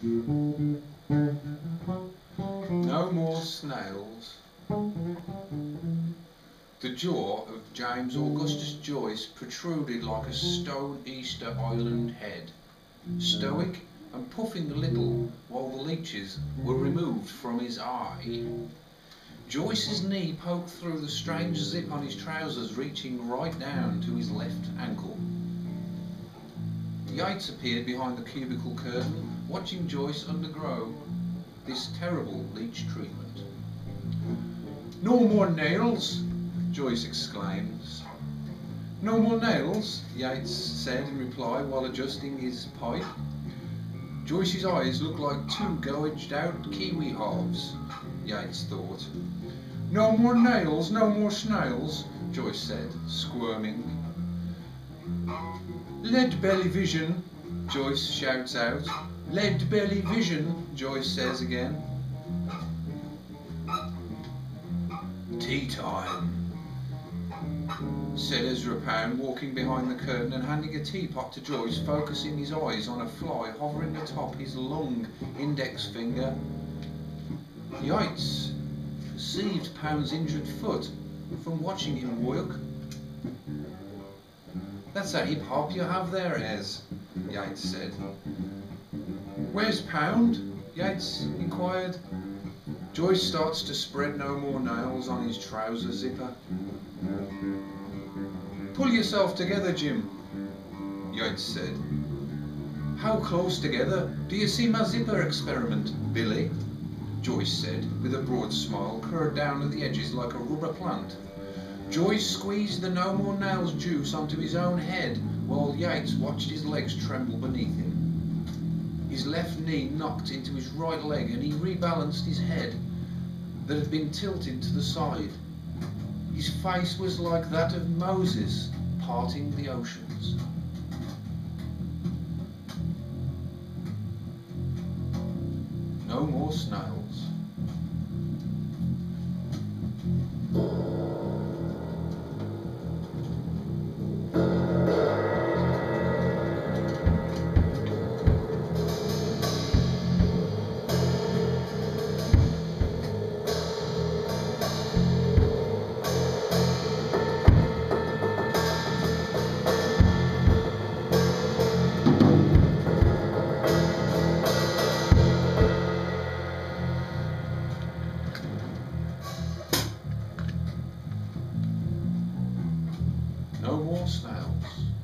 No more snails. The jaw of James Augustus Joyce protruded like a stone Easter Island head, stoic and puffing a little while the leeches were removed from his eye. Joyce's knee poked through the strange zip on his trousers, reaching right down to his left ankle. Yeats appeared behind the cubicle curtain, watching Joyce undergo this terrible leech treatment. No more nails, Joyce exclaims. No more nails, Yeats said in reply while adjusting his pipe. Joyce's eyes looked like two gouged out kiwi halves, Yeats thought. No more nails, no more snails, Joyce said, squirming. Lead belly vision, Joyce shouts out. Lead belly vision, Joyce says again. Tea time, said Ezra Pound, walking behind the curtain and handing a teapot to Joyce, focusing his eyes on a fly hovering atop his long index finger. Yeats perceived Pound's injured foot from watching him work. That's a hip hop you have there, Ez, Yeats said. Where's Pound? Yeats inquired. Joyce starts to spread no more nails on his trouser zipper. Pull yourself together, Jim, Yeats said. How close together do you see my zipper experiment, Billy? Joyce said, with a broad smile curved down at the edges like a rubber plant. Joyce squeezed the no more nails juice onto his own head while Yeats watched his legs tremble beneath him. His left knee knocked into his right leg and he rebalanced his head that had been tilted to the side. His face was like that of Moses parting the oceans. No more snails. no more snails.